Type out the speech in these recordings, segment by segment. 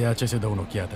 E ce se dă un ochiată.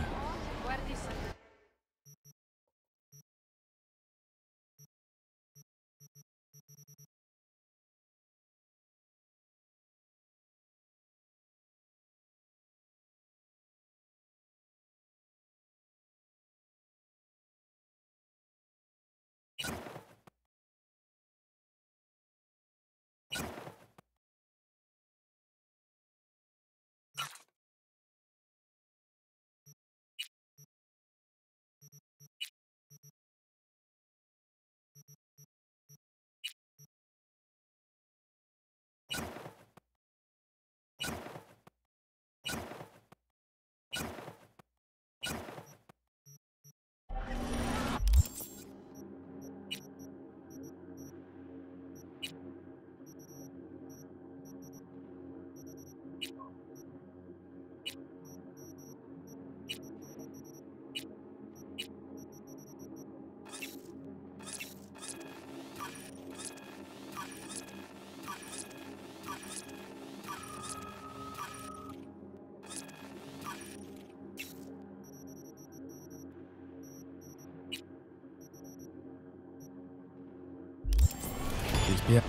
Yeah.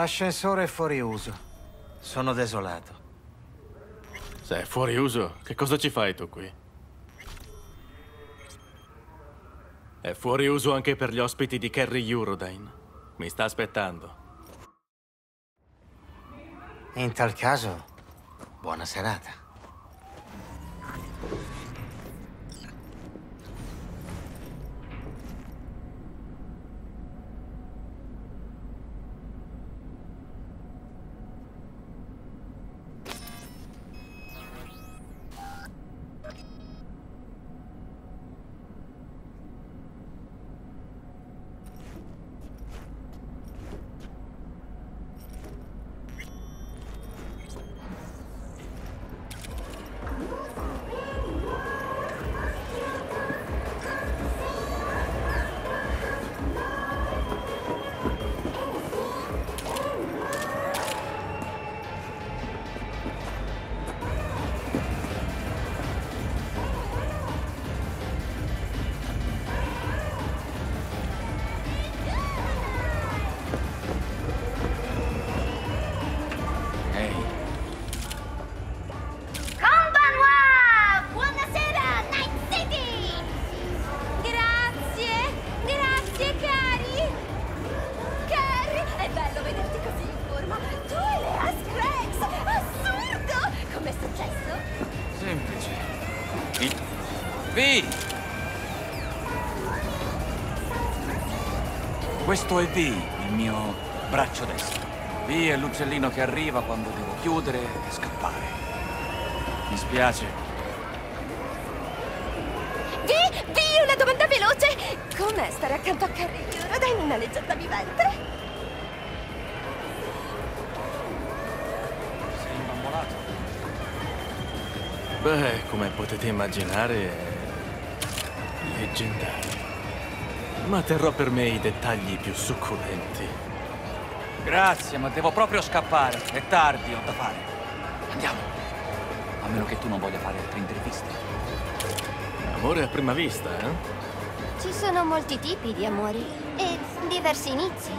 L'ascensore è fuori uso. Sono desolato. Se è fuori uso, che cosa ci fai tu qui? È fuori uso anche per gli ospiti di Kerry Eurodyne. Mi sta aspettando. In tal caso, buona serata. Questo è Vi, il mio braccio destro. Vi è l'uccellino che arriva quando devo chiudere e scappare. Mi spiace. Vi, Vi, una domanda veloce! Com'è stare accanto a Carrie Eurodyne, una leggenda vivente? Sei imbambolato? Beh, come potete immaginare, è leggendario. Ma terrò per me i dettagli più succulenti. Grazie, ma devo proprio scappare. È tardi, ho da fare. Andiamo. A meno che tu non voglia fare altre interviste. Amore a prima vista, eh? Ci sono molti tipi di amori e diversi inizi.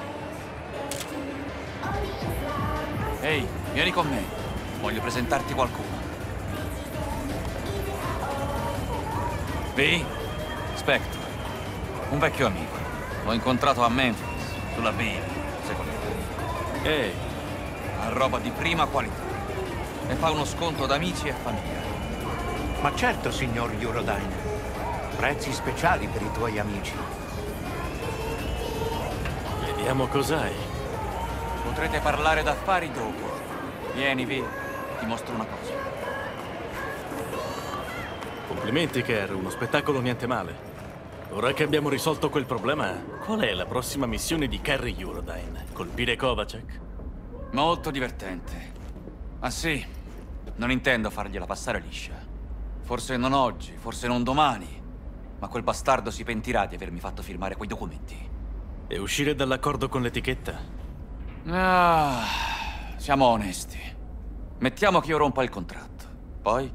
Ehi, vieni con me. Voglio presentarti qualcuno. Vi? Spectre. Un vecchio amico. L'ho incontrato a Memphis, sulla via, secondo me. Ehi, Ha roba di prima qualità. E fa uno sconto ad amici e famiglia. Ma certo, signor Eurodyne. Prezzi speciali per i tuoi amici. vediamo cos'hai. Potrete parlare d'affari dopo. Vieni, Vi. Ti mostro una cosa. Complimenti, Kerr, uno spettacolo niente male. Ora che abbiamo risolto quel problema, qual è la prossima missione di Kerry Eurodyne? Colpire Kovacek? Molto divertente. Ah sì, non intendo fargliela passare liscia. Forse non oggi, forse non domani. Ma quel bastardo si pentirà di avermi fatto firmare quei documenti. E uscire dall'accordo con l'etichetta? Ah, siamo onesti. Mettiamo che io rompa il contratto. Poi,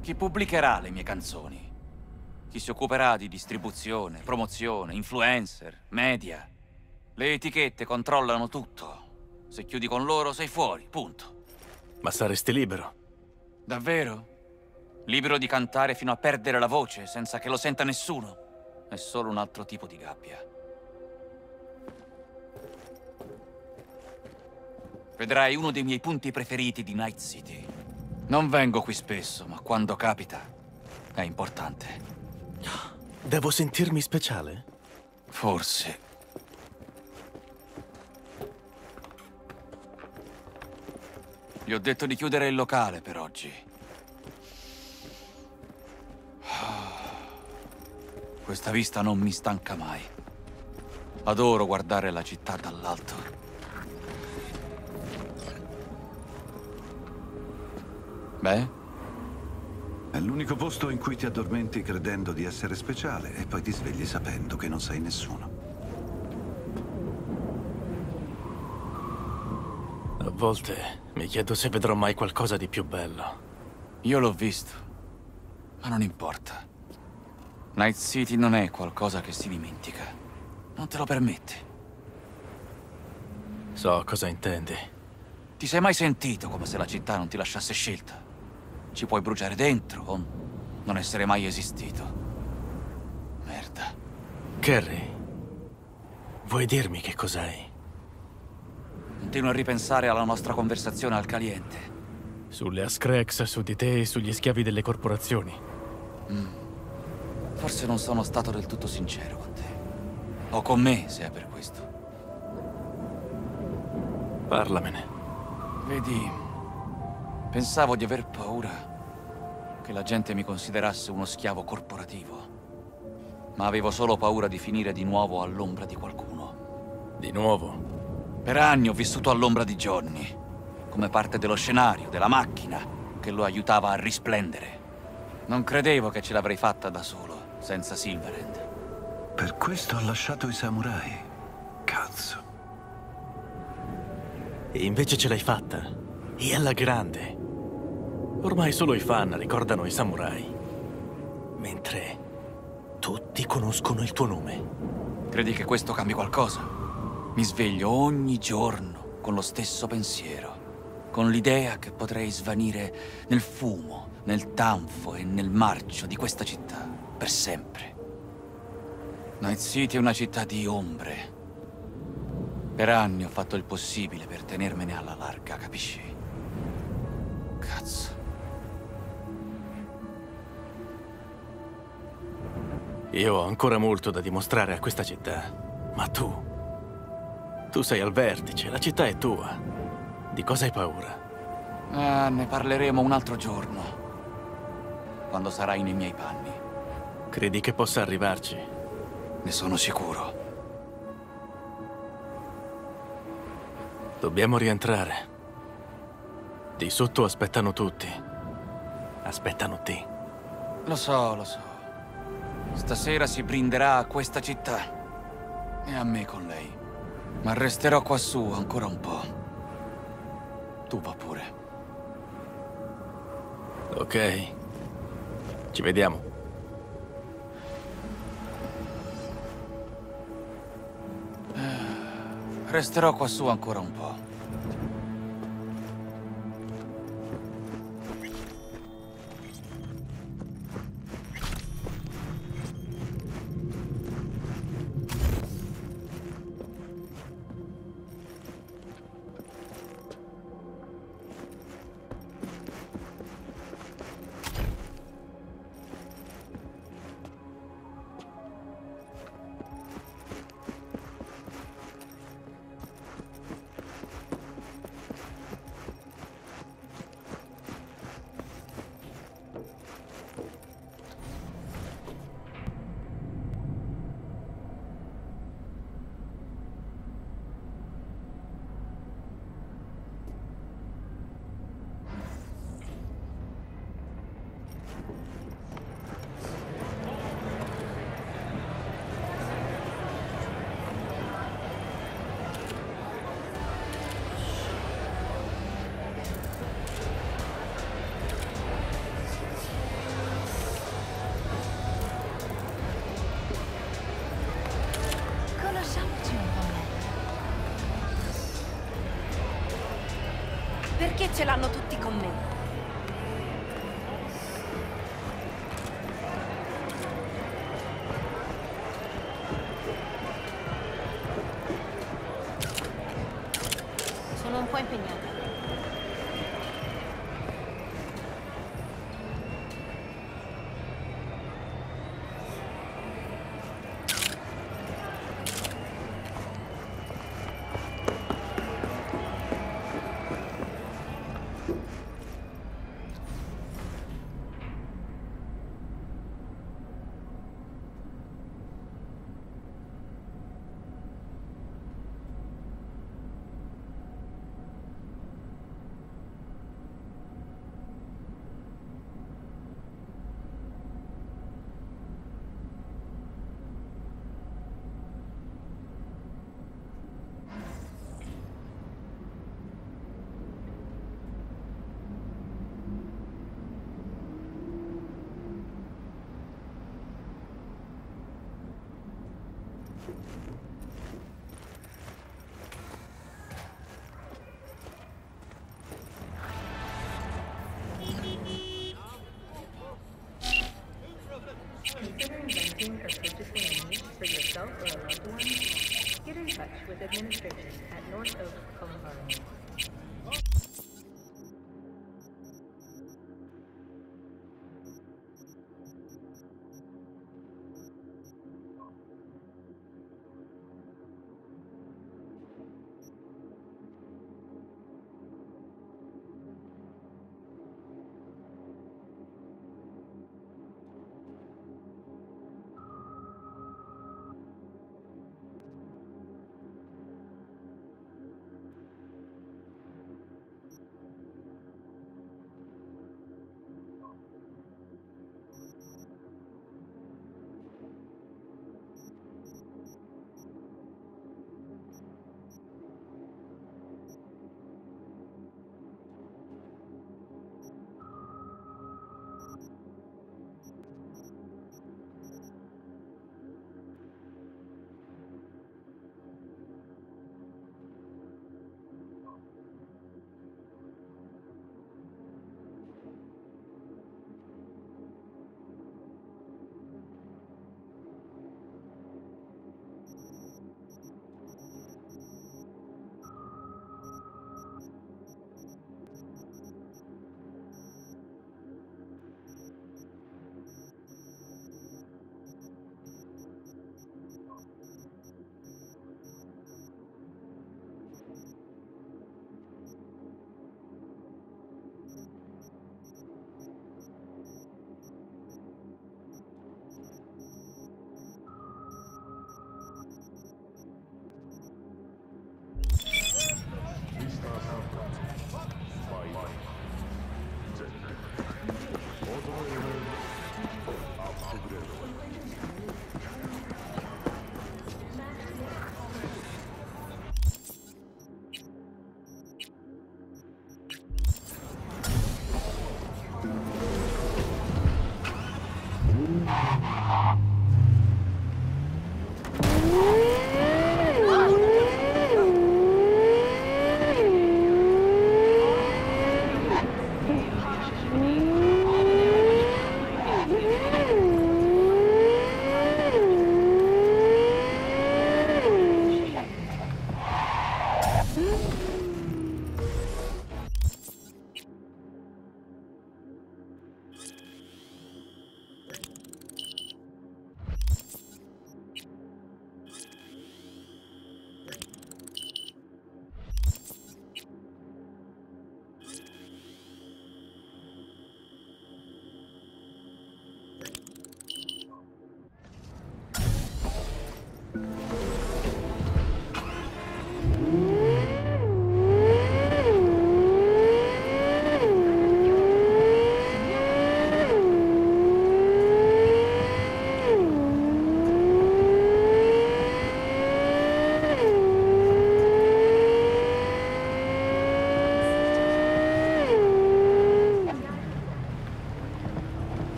chi pubblicherà le mie canzoni? Chi si occuperà di distribuzione, promozione, influencer, media? Le etichette controllano tutto. Se chiudi con loro sei fuori, punto. Ma saresti libero. Davvero? Libero di cantare fino a perdere la voce senza che lo senta nessuno? È solo un altro tipo di gabbia. Vedrai uno dei miei punti preferiti di Night City. Non vengo qui spesso, ma quando capita è importante. Devo sentirmi speciale? Forse. Gli ho detto di chiudere il locale per oggi. Questa vista non mi stanca mai. Adoro guardare la città dall'alto. Beh, È l'unico posto in cui ti addormenti credendo di essere speciale e poi ti svegli sapendo che non sei nessuno. A volte mi chiedo se vedrò mai qualcosa di più bello. io l'ho visto. Ma non importa. Night City non è qualcosa che si dimentica. Non te lo permette. So cosa intendi. Ti sei mai sentito come se la città non ti lasciasse scelta? Ci puoi bruciare dentro o non essere mai esistito. Merda. Kerry, vuoi dirmi che cos'hai? Continuo a ripensare alla nostra conversazione al caliente. Sulle Ascrex, su di te e sugli schiavi delle corporazioni. Forse non sono stato del tutto sincero con te. O con me, se è per questo. Parlamene. Vedi, pensavo di aver paura che la gente mi considerasse uno schiavo corporativo. Ma avevo solo paura di finire di nuovo all'ombra di qualcuno. Di nuovo. Per anni ho vissuto all'ombra di Johnny, come parte dello scenario, della macchina, che lo aiutava a risplendere. Non credevo che ce l'avrei fatta da solo, senza Silverhand. Per questo ha lasciato i samurai. Cazzo. E invece ce l'hai fatta. E alla grande. Ormai solo i fan ricordano i samurai. Mentre tutti conoscono il tuo nome. Credi che questo cambi qualcosa? Mi sveglio ogni giorno con lo stesso pensiero, con l'idea che potrei svanire nel fumo, nel tanfo e nel marcio di questa città, per sempre. Night City è una città di ombre. Per anni ho fatto il possibile per tenermene alla larga, capisci? Cazzo. Io ho ancora molto da dimostrare a questa città. Ma tu... Tu sei al vertice, la città è tua. Di cosa hai paura? Ah, ne parleremo un altro giorno. Quando sarai nei miei panni. Credi che possa arrivarci? Ne sono sicuro. Dobbiamo rientrare. Di sotto aspettano tutti. Aspettano te. Lo so, lo so. Stasera si brinderà a questa città. E a me con lei. Ma resterò quassù ancora un po'. Tu va pure. Ok. Ci vediamo. Resterò quassù ancora un po'. Perché ce l'hanno tutti con me?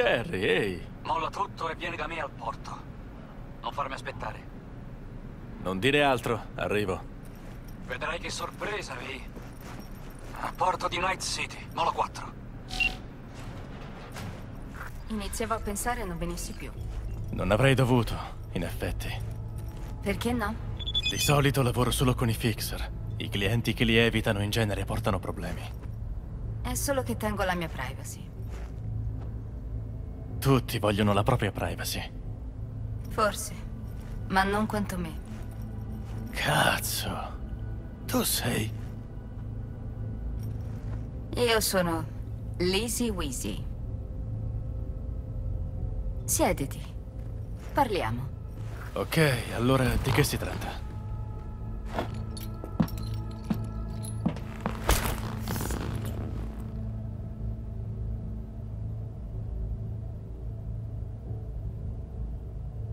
Harry, ehi. Molla tutto e vieni da me al porto. Non farmi aspettare. Non dire altro, arrivo. Vedrai che sorpresa, Vi. A porto di Night City, Molo 4. Iniziavo a pensare non venissi più. Non avrei dovuto, in effetti. Perché no? Di solito lavoro solo con i fixer. I clienti che li evitano in genere portano problemi. È solo che tengo la mia privacy. Tutti vogliono la propria privacy. Forse, ma non quanto me. Cazzo. Tu sei... Io sono Lizzie Weezy. Siediti. Parliamo. Ok, allora di che si tratta?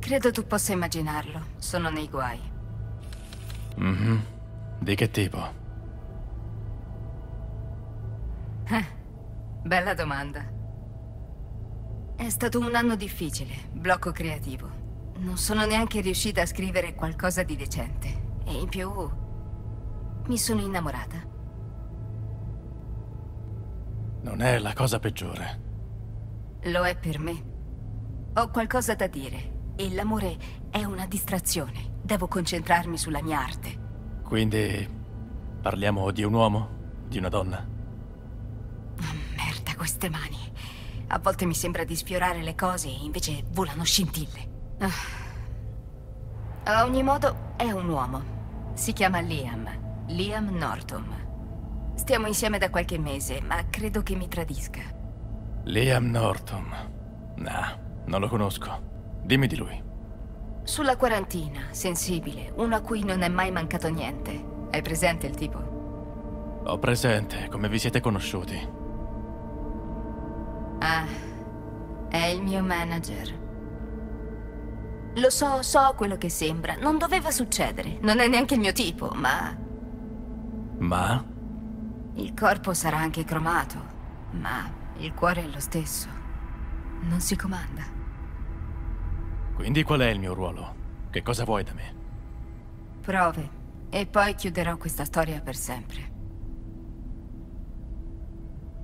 Credo tu possa immaginarlo. Sono nei guai. Mhm. Di che tipo? Bella domanda. È stato un anno difficile, blocco creativo. Non sono neanche riuscita a scrivere qualcosa di decente. E in più... mi sono innamorata. Non è la cosa peggiore. Lo è per me. Ho qualcosa da dire e l'amore è una distrazione. Devo concentrarmi sulla mia arte. Quindi parliamo di un uomo? Di una donna? Merda, queste mani. A volte mi sembra di sfiorare le cose e invece volano scintille. Ah. A ogni modo, è un uomo. Si chiama Liam. Liam Norton. Stiamo insieme da qualche mese, ma credo che mi tradisca. Liam Norton. Nah, non lo conosco. Dimmi di lui. Sulla quarantina, sensibile, uno a cui non è mai mancato niente. Hai presente il tipo? Ho presente, come vi siete conosciuti. Ah, è il mio manager. Lo so, so quello che sembra. Non doveva succedere. Non è neanche il mio tipo, ma... Ma? Il corpo sarà anche cromato, ma il cuore è lo stesso. Non si comanda. Quindi qual è il mio ruolo? Che cosa vuoi da me? Prove. E poi chiuderò questa storia per sempre.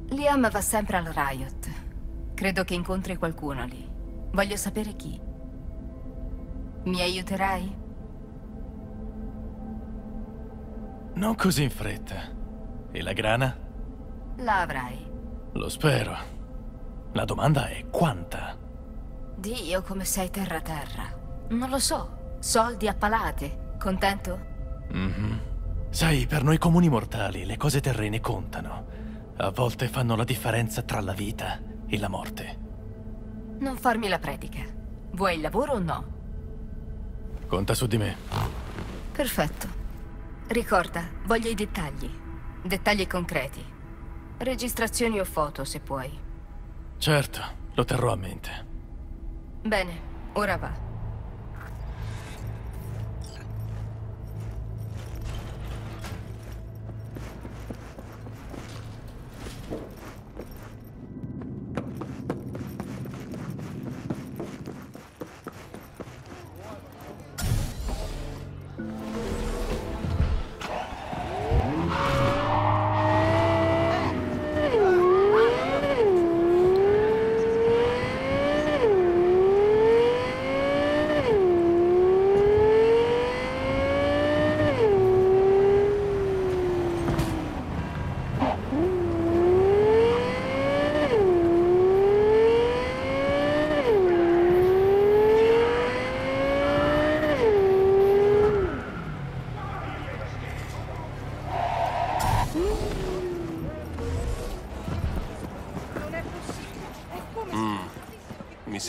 Liam va sempre al Riot. Credo che incontri qualcuno lì. Voglio sapere chi. Mi aiuterai? Non così in fretta. E la grana? La avrai. Lo spero. La domanda è quanta? Dio, come sei terra-terra. Non lo so. Soldi a palate. Contento? Mhm. Sai, per noi comuni mortali le cose terrene contano. A volte fanno la differenza tra la vita e la morte. Non farmi la predica. Vuoi il lavoro o no? Conta su di me. Perfetto. Ricorda, voglio i dettagli. Dettagli concreti. Registrazioni o foto, se puoi. Certo, lo terrò a mente. Bene, ora va.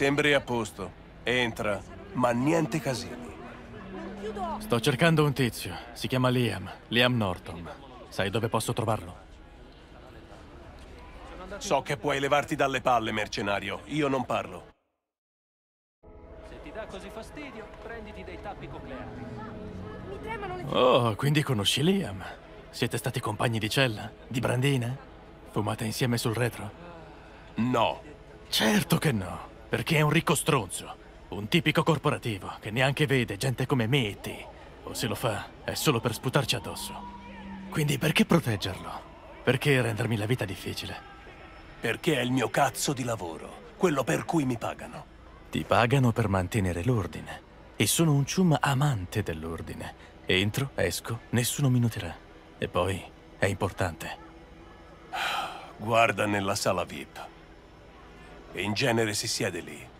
Sembri a posto. Entra, ma niente casini. Sto cercando un tizio. Si chiama Liam. Liam Norton. Sai dove posso trovarlo? So che puoi levarti dalle palle, mercenario. Io non parlo. Se ti dà così fastidio, prenditi dei tappi cocleari. Oh, quindi conosci Liam. Siete stati compagni di cella? Di brandina? Fumate insieme sul retro? No. Certo che no, perché è un ricco stronzo. Un tipico corporativo che neanche vede gente come me e te. O se lo fa, è solo per sputarci addosso. Quindi perché proteggerlo? Perché rendermi la vita difficile? Perché è il mio cazzo di lavoro. Quello per cui mi pagano. Ti pagano per mantenere l'ordine. E sono un cium amante dell'ordine. Entro, esco, nessuno mi noterà. E poi è importante. Guarda nella sala VIP. E in genere si siede lì.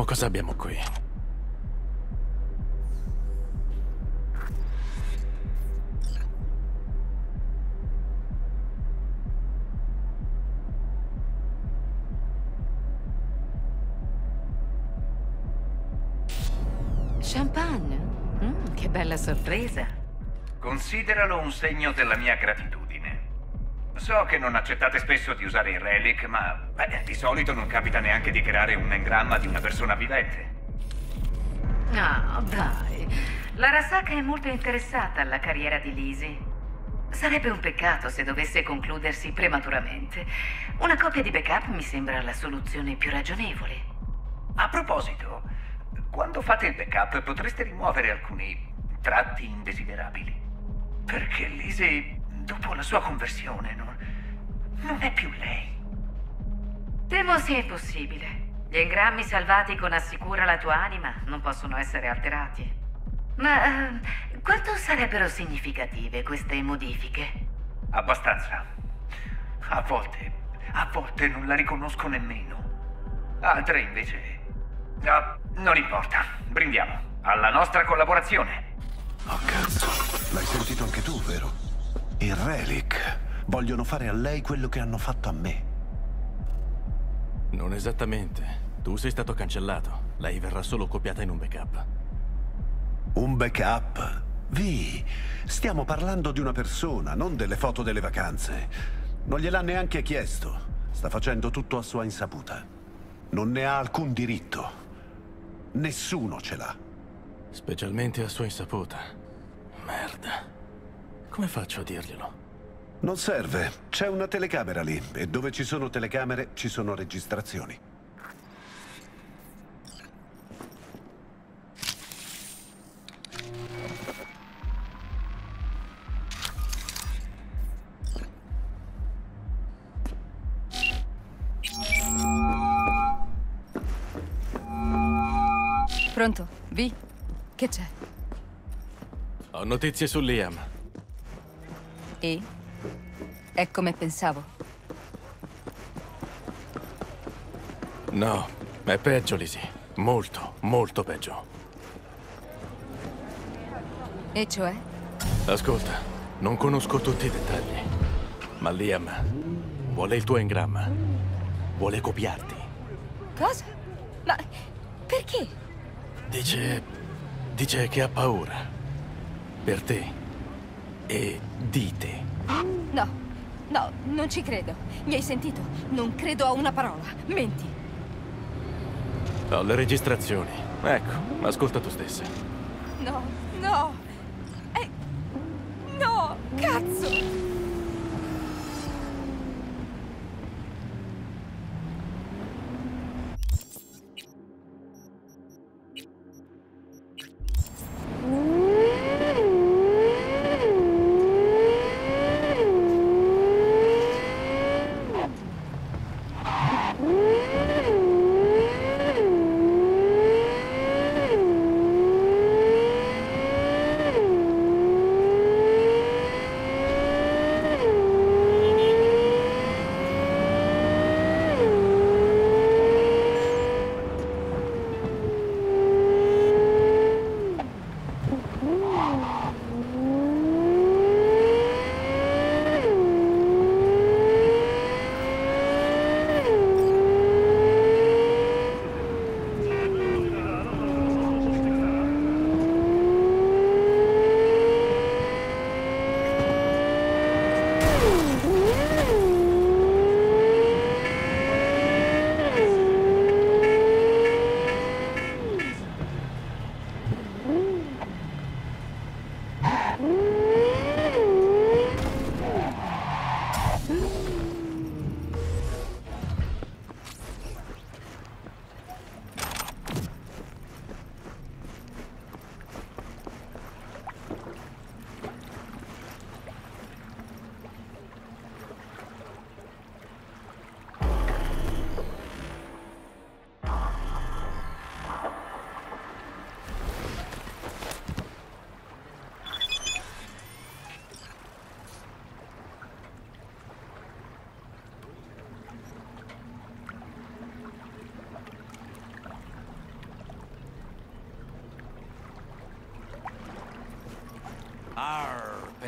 Vediamo cosa abbiamo qui. Champagne? Mm, che bella sorpresa. Consideralo un segno della mia gratitudine. So che non accettate spesso di usare il relic, ma beh, di solito non capita neanche di creare un engramma di una persona vivente. Ah, dai. L'Arasaka è molto interessata alla carriera di Lizzie. Sarebbe un peccato se dovesse concludersi prematuramente. Una coppia di backup mi sembra la soluzione più ragionevole. A proposito, quando fate il backup potreste rimuovere alcuni tratti indesiderabili. Perché Lizzie, dopo la sua conversione, non, non è più lei. Temo sia impossibile. Gli engrammi salvati con Assicura la tua anima non possono essere alterati. Ma eh, quanto sarebbero significative queste modifiche? Abbastanza. A volte, a volte non la riconosco nemmeno. Altre invece... Ah, non importa. Brindiamo. Alla nostra collaborazione. Oh cazzo, l'hai sentito anche tu, vero? Il Relic. Vogliono fare a lei quello che hanno fatto a me. Non esattamente. Tu sei stato cancellato. Lei verrà solo copiata in un backup. Un backup? Vi, stiamo parlando di una persona, non delle foto delle vacanze. Non gliel'ha neanche chiesto. Sta facendo tutto a sua insaputa. Non ne ha alcun diritto. Nessuno ce l'ha. Specialmente a sua insaputa. Merda. Come faccio a dirglielo? Non serve. C'è una telecamera lì e dove ci sono telecamere ci sono registrazioni. Pronto? Vi? Che c'è? Ho notizie su Liam. E? È come pensavo. No, è peggio, Lizzie. Molto, molto peggio. E cioè? Ascolta, non conosco tutti i dettagli, ma Liam vuole il tuo engramma. Vuole copiarti. Cosa? Ma perché? Dice... dice che ha paura. Per te. E di te. No, no, non ci credo. Mi hai sentito? Non credo a una parola. Menti. Ho le registrazioni. Ecco, ascolta tu stessa. No, no. Eh, no. Arr,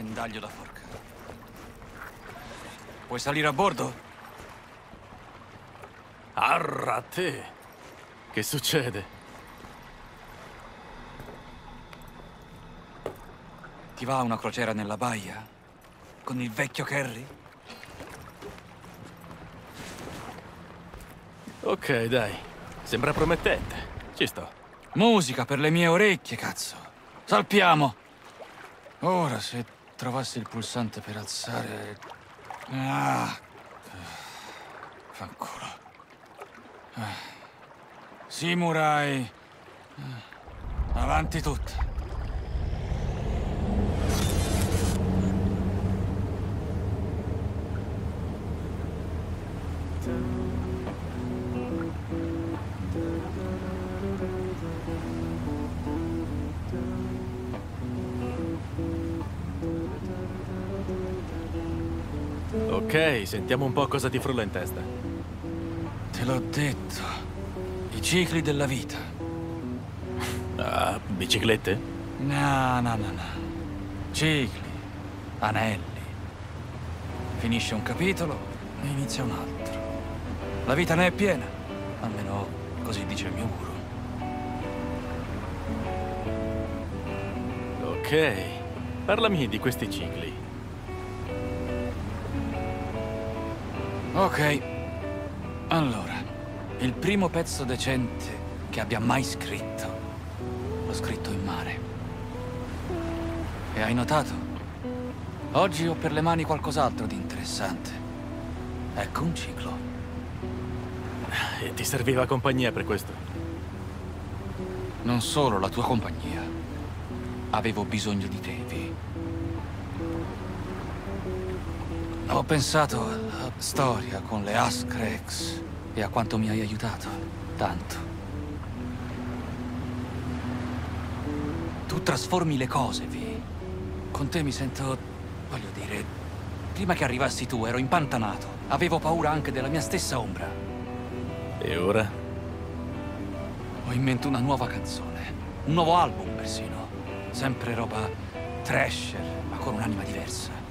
pendaglio da forca. Puoi salire a bordo? Arra a te! Che succede? Ti va una crociera nella baia? Con il vecchio Kerry? Ok, dai. Sembra promettente. Ci sto. Musica per le mie orecchie, cazzo. Salpiamo! Ora, se trovassi il pulsante per alzare... Ah. Fanculo. Ah. Simurai. Ah. Avanti tutti. Sentiamo un po' cosa ti frulla in testa. Te l'ho detto. I cicli della vita. Ah, biciclette? No, no, no, no. Cicli. Anelli. Finisce un capitolo e inizia un altro. La vita ne è piena. Almeno così dice il mio guru. Ok. Parlami di questi cicli. Ok. Allora, il primo pezzo decente che abbia mai scritto, l'ho scritto in mare. E hai notato? Oggi ho per le mani qualcos'altro di interessante. Ecco un ciclo. E ti serviva compagnia per questo? Non solo la tua compagnia. Avevo bisogno di te, Vi. Ho pensato alla storia con le Askrex e a quanto mi hai aiutato. Tanto. Tu trasformi le cose, Vi. Con te mi sento... voglio dire... Prima che arrivassi tu ero impantanato. Avevo paura anche della mia stessa ombra. E ora? Ho in mente una nuova canzone. Un nuovo album, persino. Sempre roba thrasher, ma con un'anima diversa.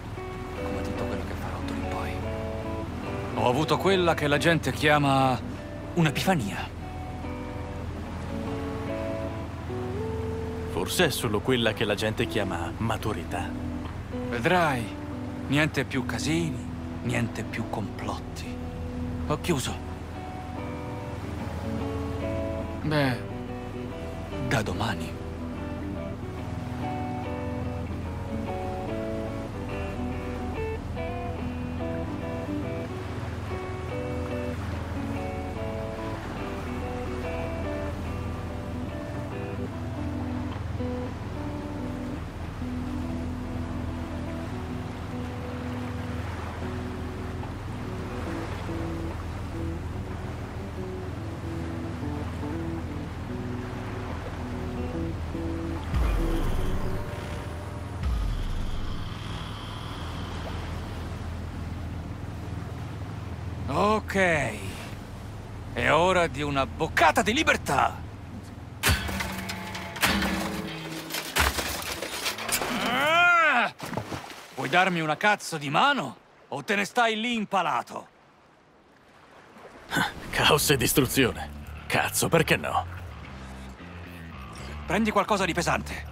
Ho avuto quella che la gente chiama un'epifania. Forse è solo quella che la gente chiama maturità. Vedrai, niente più casini, niente più complotti. Ho chiuso. Beh, da domani. Ok. È ora di una boccata di libertà. Ah! Vuoi darmi una cazzo di mano? O te ne stai lì impalato? Caos e distruzione. Cazzo, perché no? Prendi qualcosa di pesante.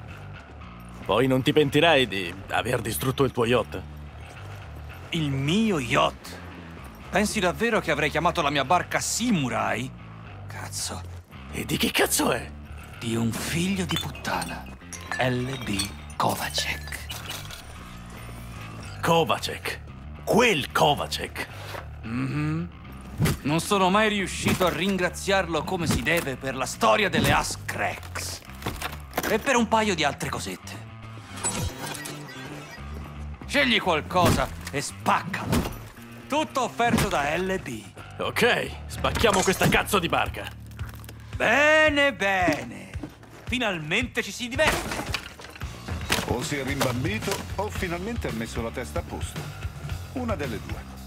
Poi non ti pentirai di aver distrutto il tuo yacht? Il mio yacht? Pensi davvero che avrei chiamato la mia barca Simurai? Cazzo. E di che cazzo è? Di un figlio di puttana. L.B. Kovacek. Kovacek. Quel Kovacek. Mhm. Non sono mai riuscito a ringraziarlo come si deve per la storia delle Ascrex. E per un paio di altre cosette. Scegli qualcosa e spaccalo. Tutto offerto da LB. Ok, spacchiamo questa cazzo di barca. Bene, bene. Finalmente ci si diverte. O si è rimbambito o finalmente ha messo la testa a posto. Una delle due.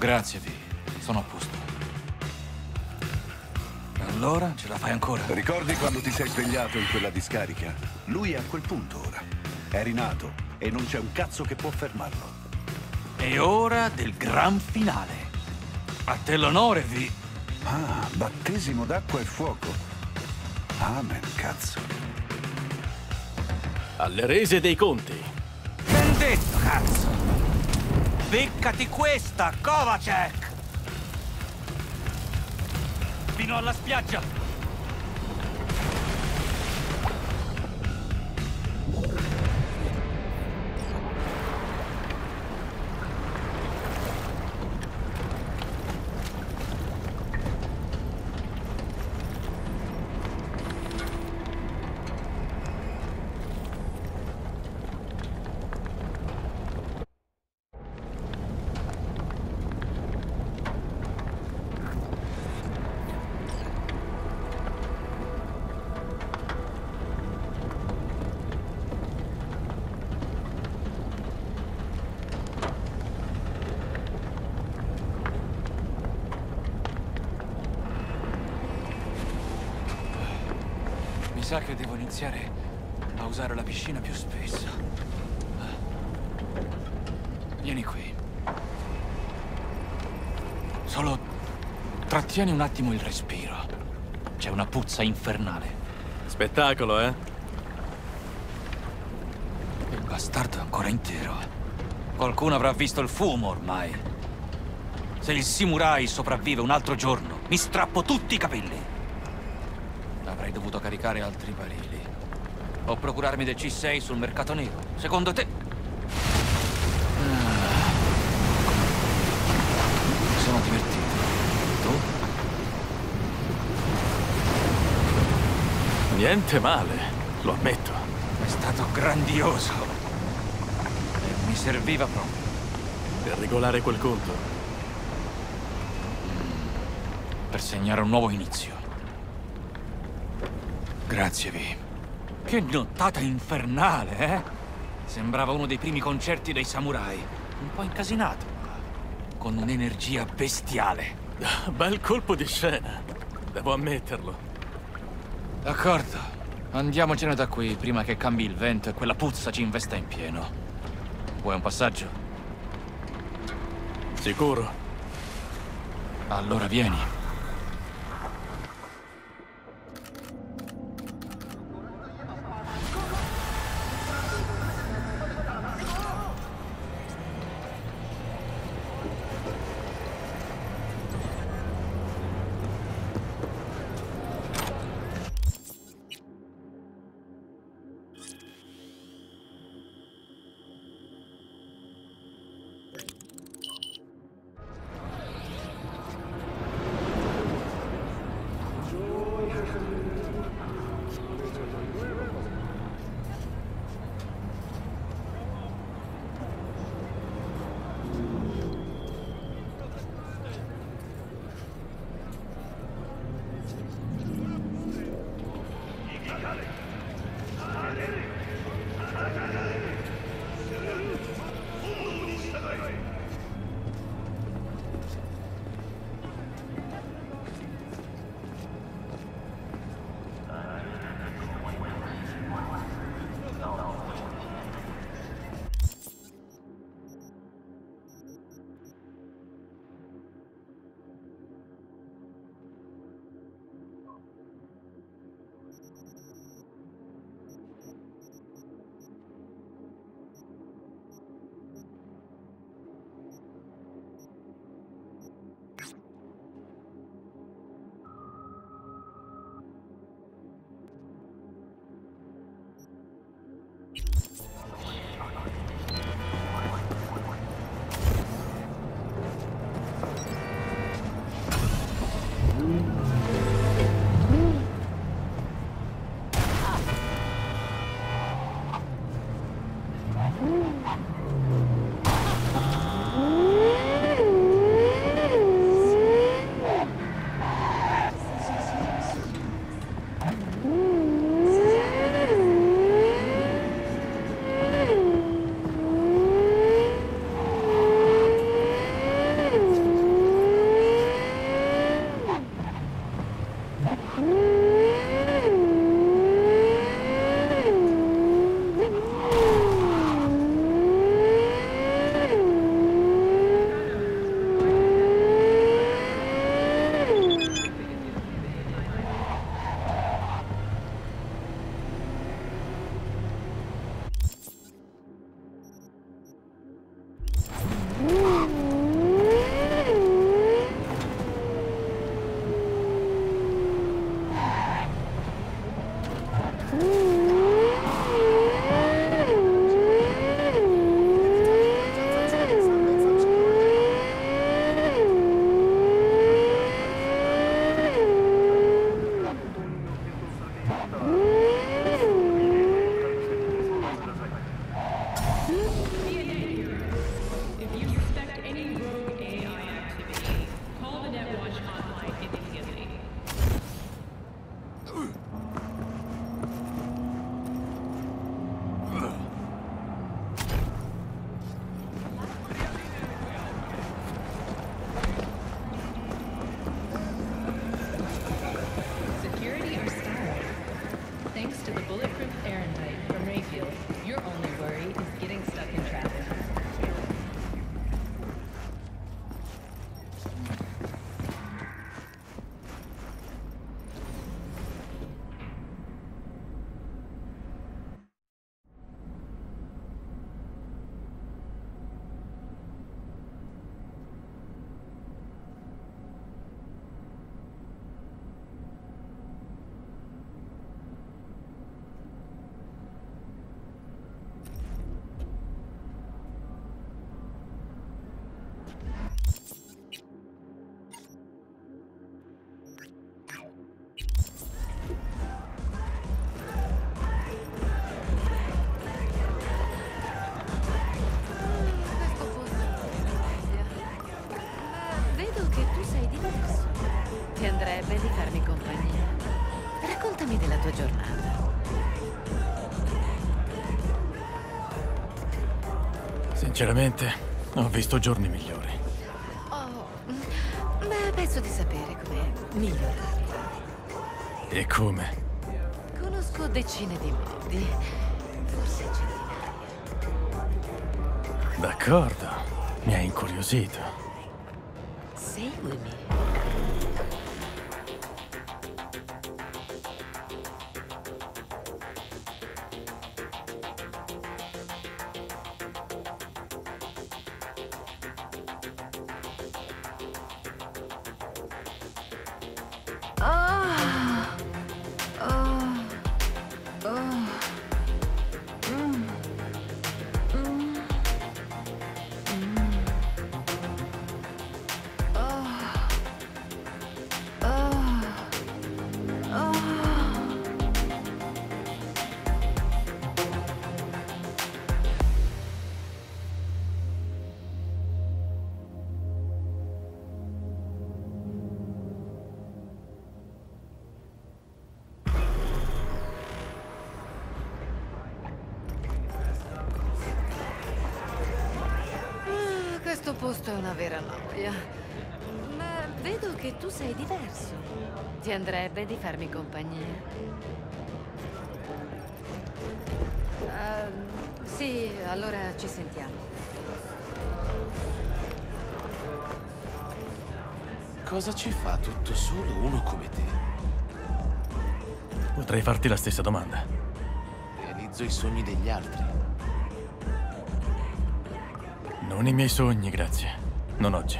Grazie, Vi. Sono a posto. Allora, ce la fai ancora? Ricordi quando ti sei svegliato in quella discarica? Lui è a quel punto ora. È rinato e non c'è un cazzo che può fermarlo. È ora del gran finale. A te l'onore, Vi. Ah, battesimo d'acqua e fuoco. Amen, cazzo. Alle rese dei conti. Ben detto, cazzo! Beccati questa, Kovacek! Fino alla spiaggia! Iniziare a usare la piscina più spesso. Vieni qui. Solo trattieni un attimo il respiro. C'è una puzza infernale. Spettacolo, eh? Il bastardo è ancora intero. Qualcuno avrà visto il fumo ormai. Se il samurai sopravvive un altro giorno, mi strappo tutti i capelli. Avrei dovuto caricare altri barili. O procurarmi del C6 sul mercato nero. Secondo te... Mi sono divertito. Tu? Niente male, lo ammetto. È stato grandioso. E mi serviva proprio. Per regolare quel conto. Per segnare un nuovo inizio. Grazie, Vi. Che nottata infernale, eh? Sembrava uno dei primi concerti dei samurai. Un po' incasinato, ma con un'energia bestiale. Bel colpo di scena. Devo ammetterlo. D'accordo. Andiamocene da qui prima che cambi il vento e quella puzza ci investa in pieno. Vuoi un passaggio? Sicuro. Allora vieni. Raccontami della tua giornata. Sinceramente, ho visto giorni migliori. Oh, beh, penso di sapere come migliorare. E come? Conosco decine di modi, forse centinaia. D'accordo, mi hai incuriosito. Seguimi. Ti andrebbe di farmi compagnia? Ah, sì, allora ci sentiamo. Cosa ci fa tutto solo uno come te? Potrei farti la stessa domanda. Realizzo i sogni degli altri. Non i miei sogni, grazie. Non oggi.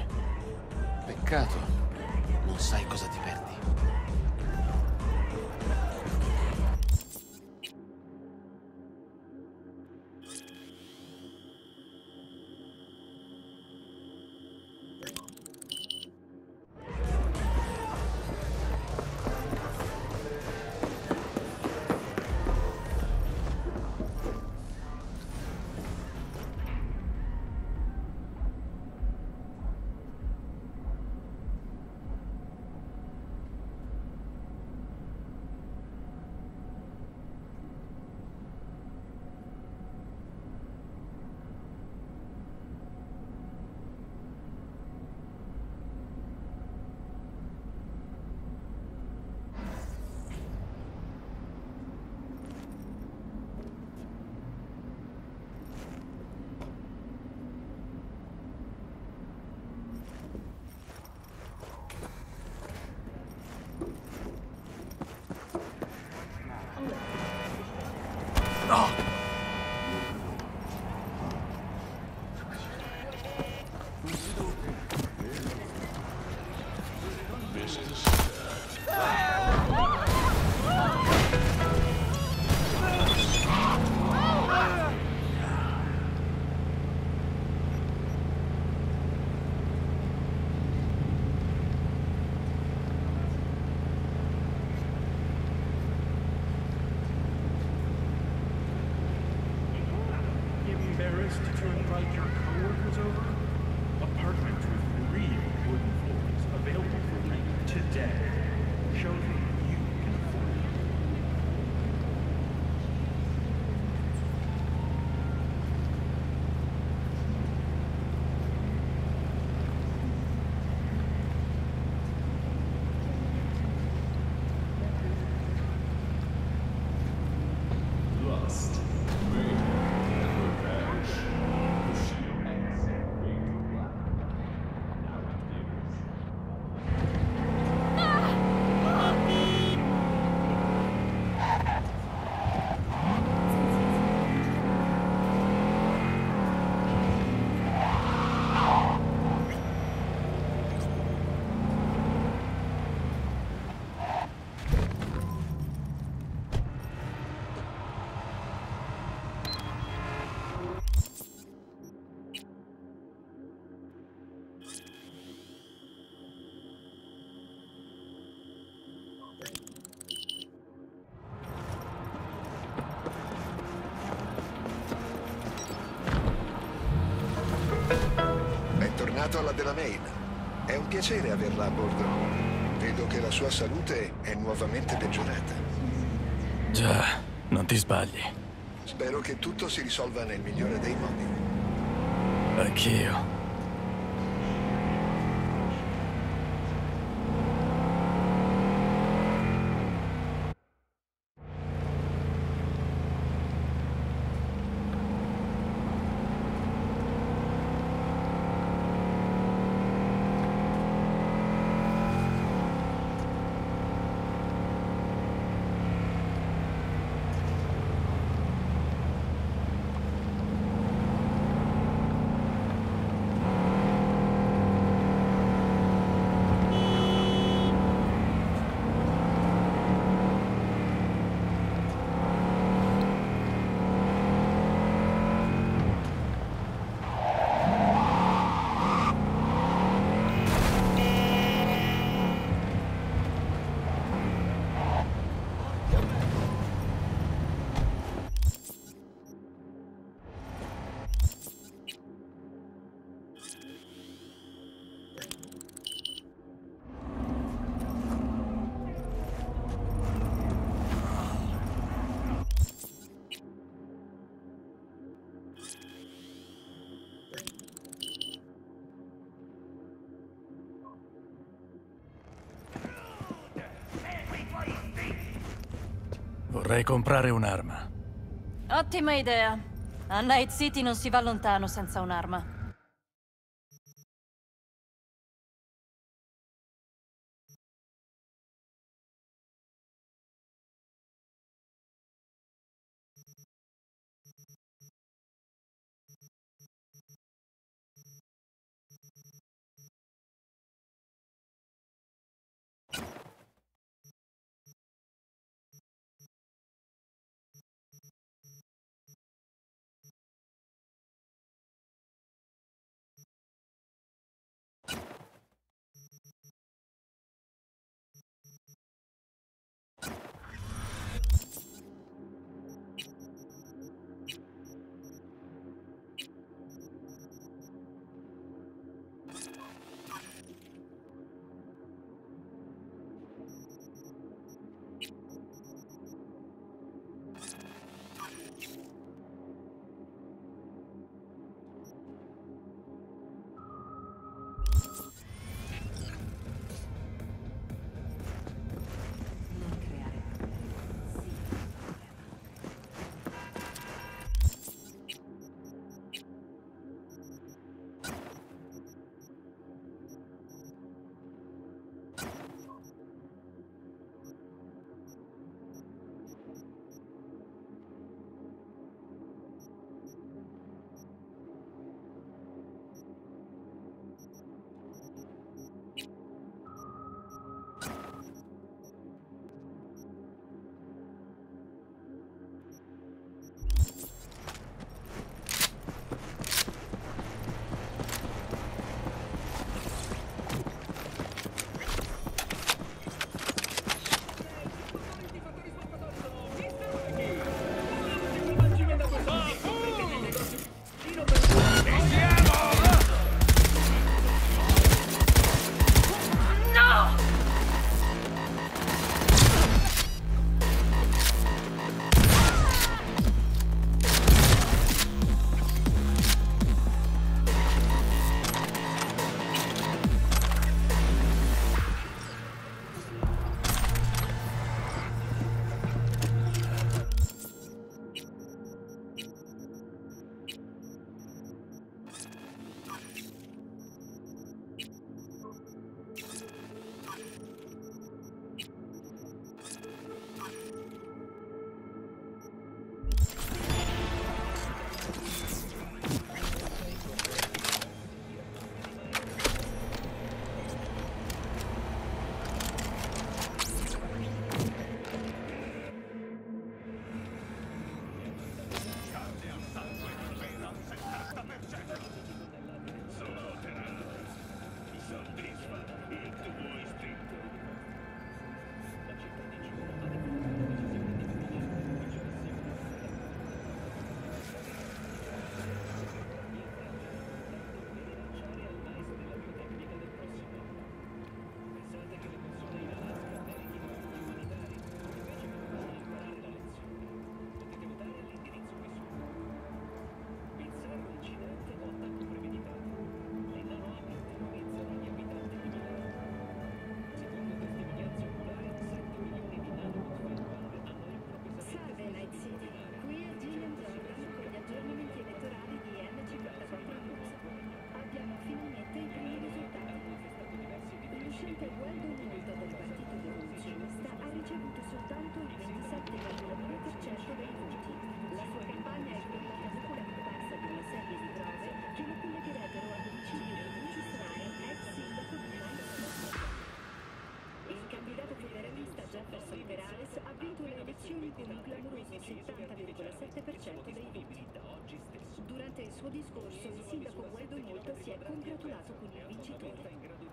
Peccato. Non sai cosa ti perdi. Alla Delamain. È un piacere averla a bordo. Vedo che la sua salute è nuovamente peggiorata. Già, non ti sbagli. Spero che tutto si risolva nel migliore dei modi. Anch'io. Vorrei comprare un'arma. Ottima idea. A Night City non si va lontano senza un'arma. Soltanto il 27,2% dei voti. La sua campagna è crollata dopo la comparsa di una serie di prove che lo collegherebbero al domicilio di Ryan, ex sindaco di Il candidato federalista Jefferson Perales ha vinto le elezioni con un clamoroso 70,7% dei voti. Durante il suo discorso, il sindaco Weldon Multa si è congratulato con il vincitore.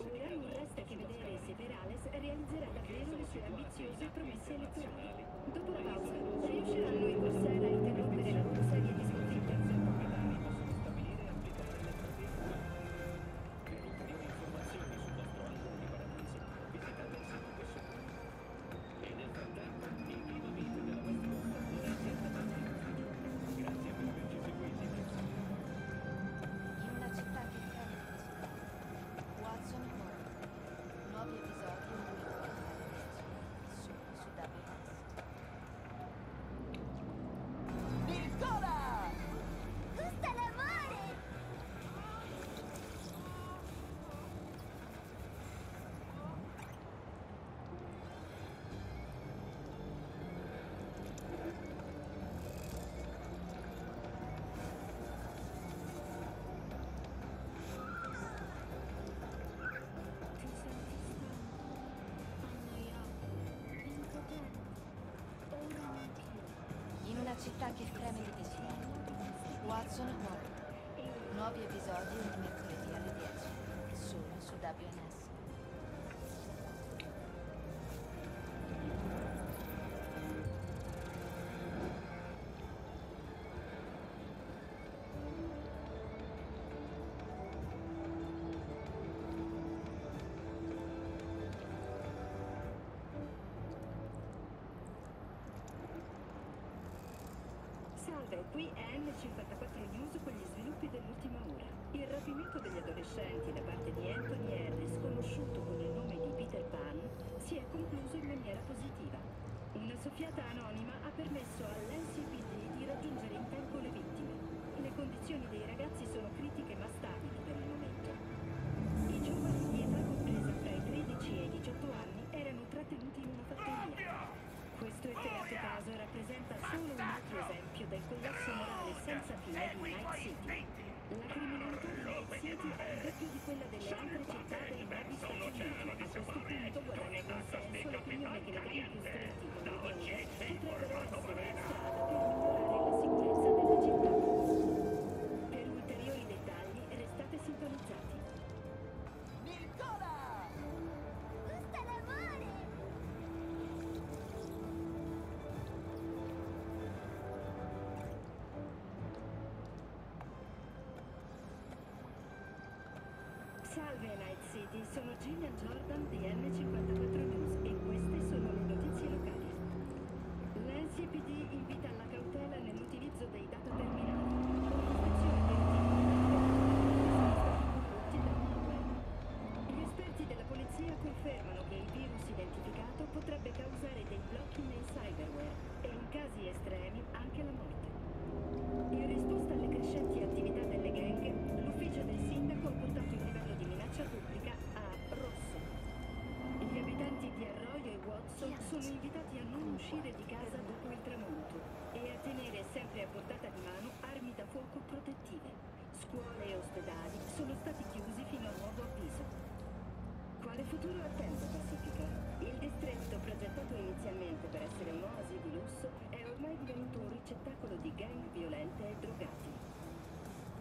Ora non resta che vedere se Perales realizzerà davvero le sue ambiziose promesse elettorali. Dopo la pausa, riusciranno i Corsera a interrompere la loro di città che freme di desiderio. Watson Hall. Nuovi episodi ogni mercoledì alle 10. Solo su WNS. Salve, qui è N54 News con gli sviluppi dell'ultima ora. Il rapimento degli adolescenti da parte di Anthony Harris, conosciuto con il nome di Peter Pan, si è concluso in maniera positiva. Una soffiata anonima ha permesso all'NCPD di raggiungere in tempo le vittime. Le condizioni dei ragazzi sono critiche Questo efferato caso rappresenta solo un altro esempio del collasso morale senza fine di Night City. La criminalità di Night City è il doppio di quella delle altre città dei nuovi Stati Uniti. A questo punto guadagna consenso l'opinione che le gang più stretti come le gang potrebbero essere Salve Night City, sono Gillian Jordan di N54 News e queste sono le notizie locali. L'NCPD invita alla cautela nell'utilizzo dei data terminali. Gli esperti della polizia confermano che il virus identificato potrebbe causare dei blocchi nei cyberware e in casi estremi anche la morte. In risposta alle crescenti Scuole e ospedali sono stati chiusi fino a nuovo avviso. Quale futuro attende Pacifica? Il distretto, progettato inizialmente per essere un'oasi di lusso, è ormai divenuto un ricettacolo di gang violente e drogati.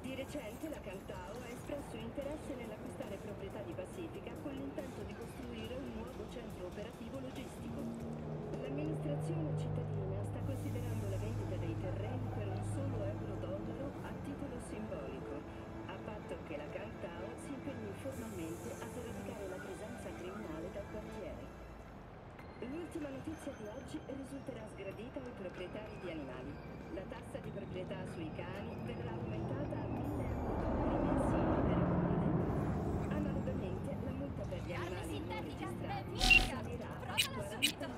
Di recente la Cantao ha espresso interesse nell'acquistare proprietà di Pacifica con l'intento di costruire un nuovo centro operativo logistico. L'amministrazione cittadina sta considerando la vendita dei terreni per un solo euro-dollaro a titolo simbolico, a patto che la Cantao si impegni formalmente a sradicare la presenza criminale dal quartiere. L'ultima oggi risulterà sgradita ai proprietari di animali. La tassa di proprietà sui cani verrà aumentata a 1000 euro mensili per animale. Analogamente, la multa per gli animali non registrati salirà a 40.000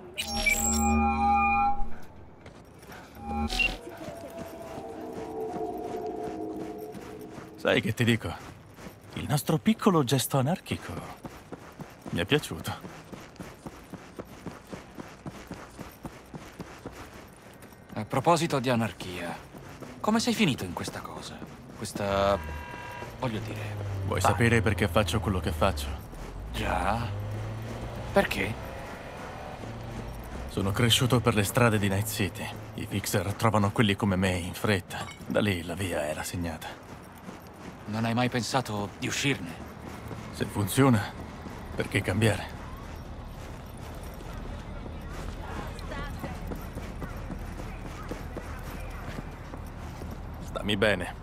Sai che ti dico? Il nostro piccolo gesto anarchico Mi è piaciuto. Proposito di anarchia, come sei finito in questa cosa? Questa... voglio dire... Vuoi bah, sapere perché faccio quello che faccio? Già? Perché? Sono cresciuto per le strade di Night City. I fixer trovano quelli come me in fretta. Da lì la via era segnata. Non hai mai pensato di uscirne? Se funziona, perché cambiare? Stammi bene.